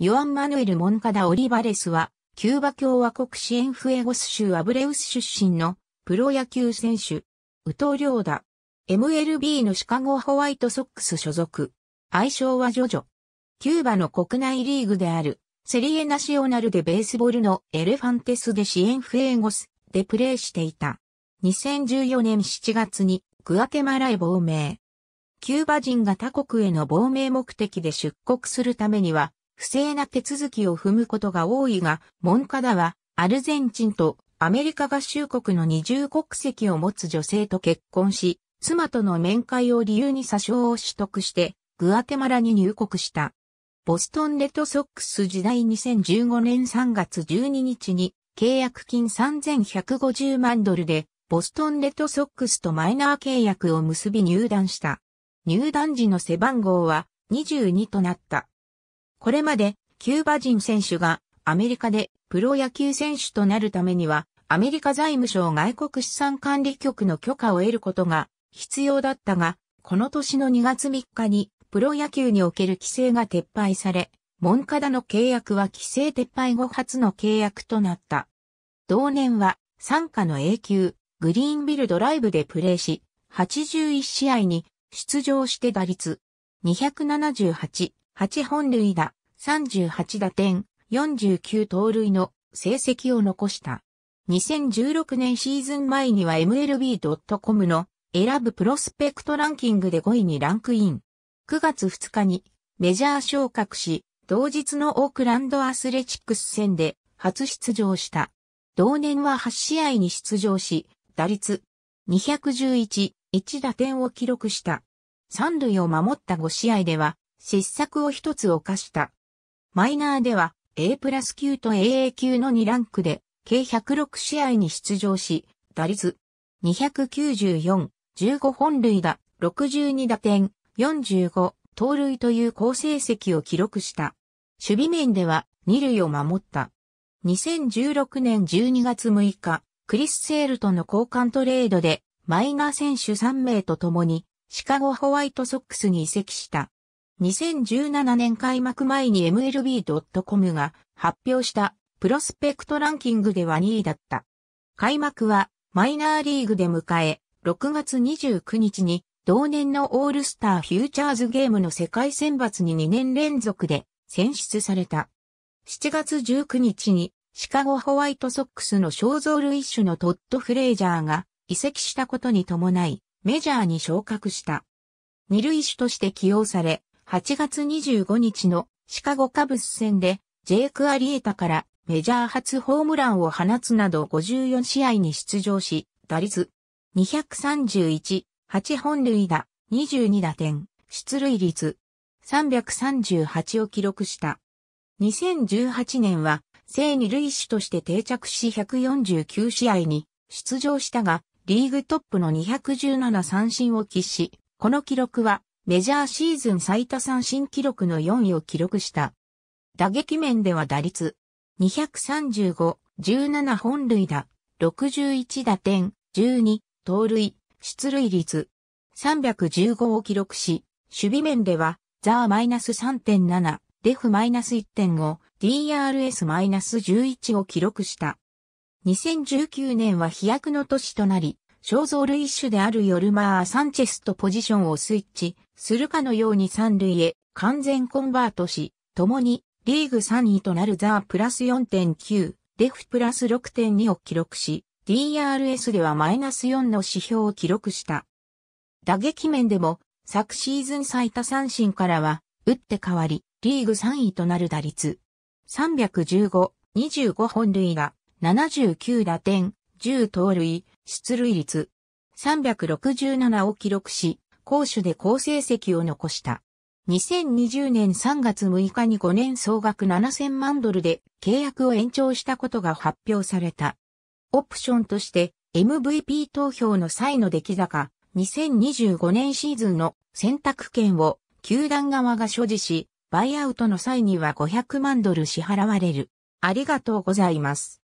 ヨアン・マヌエル・モンカダ・オリバレスは、キューバ共和国シエンフエゴス州アブレウス出身のプロ野球選手。宇藤良だ。MLB のシカゴホワイトソックス所属。愛称はジョジョ。キューバの国内リーグである、セリエナシオナルでベースボールのエレファンテスでシエンフエゴスでプレーしていた。2014年7月にグアテマラへ亡命。キューバ人が他国への亡命目的で出国するためには、不正な手続きを踏むことが多いが、モンカダは、アルゼンチンとアメリカ合衆国の二重国籍を持つ女性と結婚し、妻との面会を理由に詐称を取得して、グアテマラに入国した。ボストンレッドソックス時代2015年3月12日に契約金3150万ドルでボストンレッドソックスとマイナー契約を結び入団した。入団時の背番号は22となった。これまでキューバ人選手がアメリカでプロ野球選手となるためにはアメリカ財務省外国資産管理局の許可を得ることが必要だったが、この年の2月3日にプロ野球における規制が撤廃され、モンカダの契約は規制撤廃後初の契約となった。同年は、参加の A 級、グリーンビルドライブでプレーし、81試合に出場して打率278、8本塁打、38打点、49盗塁の成績を残した。2016年シーズン前には MLB.com の選ぶプロスペクトランキングで5位にランクイン。9月2日にメジャー昇格し、同日のオークランドアスレチックス戦で初出場した。同年は8試合に出場し、打率211、1打点を記録した。三塁を守った5試合では失策を一つ犯した。マイナーでは A プラス級と AA 級の2ランクで計106試合に出場し、打率294、15本塁打、62打点、45、盗塁という好成績を記録した。守備面では二塁を守った。2016年12月6日、クリス・セールとの交換トレードでマイナー選手3名と共にシカゴホワイトソックスに移籍した。2017年開幕前に MLB.com が発表したプロスペクトランキングでは2位だった。開幕はマイナーリーグで迎え、6月29日に同年のオールスターフューチャーズゲームの世界選抜に2年連続で選出された。7月19日にシカゴホワイトソックスの肖像類種のトッド・フレイジャーが移籍したことに伴いメジャーに昇格した。二塁手として起用され、8月25日のシカゴカブス戦でジェイク・アリエタからメジャー初ホームランを放つなど54試合に出場し、打率231、8本塁打、22打点、出塁率338を記録した。2018年は正二塁手として定着し149試合に出場したが、リーグトップの217三振を喫し、この記録はメジャーシーズン最多三振記録の4位を記録した。打撃面では打率。235、17本塁打、61打点、12、盗塁、出塁率。315を記録し、守備面ではザーマイナス3.7、デフマイナス1.5、DRS マイナス11を記録した。2019年は飛躍の年となり、肖像類種であるヨルマー・サンチェスとポジションをスイッチ。するかのように三塁へ完全コンバートし、共にリーグ3位となるザープラス4.9、デフプラス6.2を記録し、DRS ではマイナス4の指標を記録した。打撃面でも、昨シーズン最多三振からは、打って変わり、リーグ3位となる打率。315、25本塁打、79打点、10盗塁、出塁率。367を記録し、攻守で好成績を残した。2020年3月6日に5年総額7000万ドルで契約を延長したことが発表された。オプションとして MVP 投票の際の出来高、2025年シーズンの選択権を球団側が所持し、バイアウトの際には500万ドル支払われる。ありがとうございます。